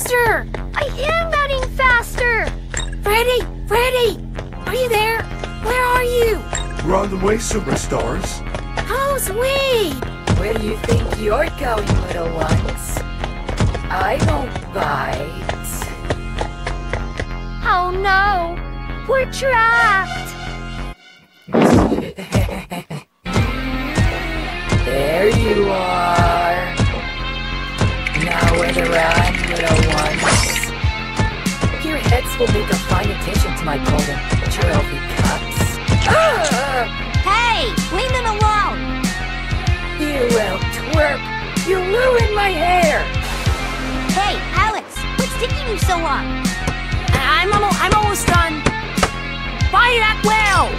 faster! I am running faster! Freddy! Freddy! Are you there? Where are you? We're on the way, superstars. How's we? Where do you think you're going, little ones? I don't bite. Oh no! We're trapped! will make a fine addition to my golden trophy cups. Ah! Hey, leave them alone! You will twerp! You ruined my hair! Hey, Alex, what's taking you so long? I- I'm, almo- I'm almost done! Fire that well!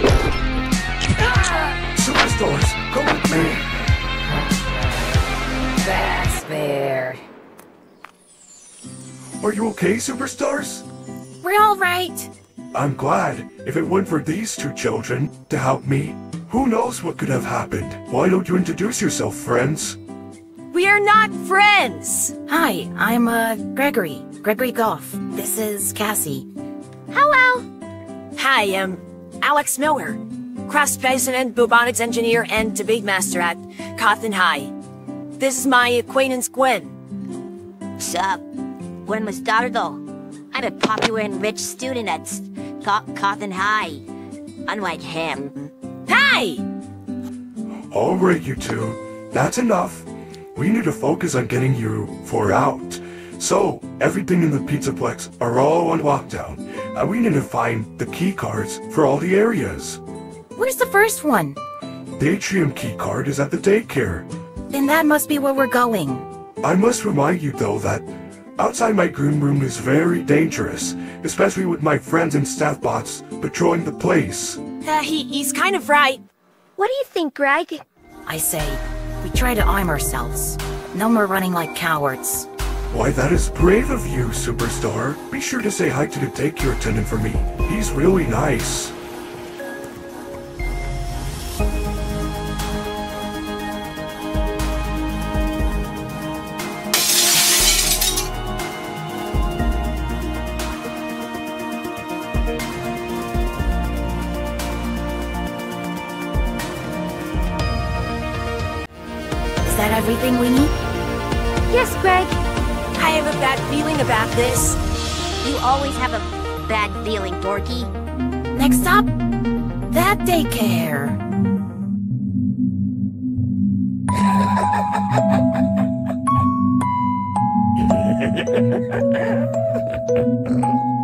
Ah! Superstars, go with me. That's fair. Are you okay, superstars? We're all right. I'm glad. If it weren't for these two children to help me, who knows what could have happened? Why don't you introduce yourself, friends? We are not friends! Hi, I'm, uh, Gregory. Gregory Goff. This is Cassie. Hello! Hi, I'm Alex Miller, Cross President, Robotics Engineer, and Debate Master at Cawthon High. This is my acquaintance Gwen. Sup? Gwen Mostardo. I'm a popular and rich student at Co- Cawthon High. Unlike him. Hi! All right, you two. That's enough. We need to focus on getting you four out. So, everything in the Pizzaplex are all on lockdown, and we need to find the key cards for all the areas. Where's the first one? The atrium key card is at the daycare. Then that must be where we're going. I must remind you, though, that outside my green room is very dangerous, especially with my friends and staff bots patrolling the place. Uh, he, he's kind of right. What do you think, Greg? I say, we try to arm ourselves. No more running like cowards. Why, that is brave of you, Superstar. Be sure to say hi to the daycare attendant for me. He's really nice. Everything we need? Yes, Greg. I have a bad feeling about this. You always have a bad feeling, Dorky. Next up, that daycare.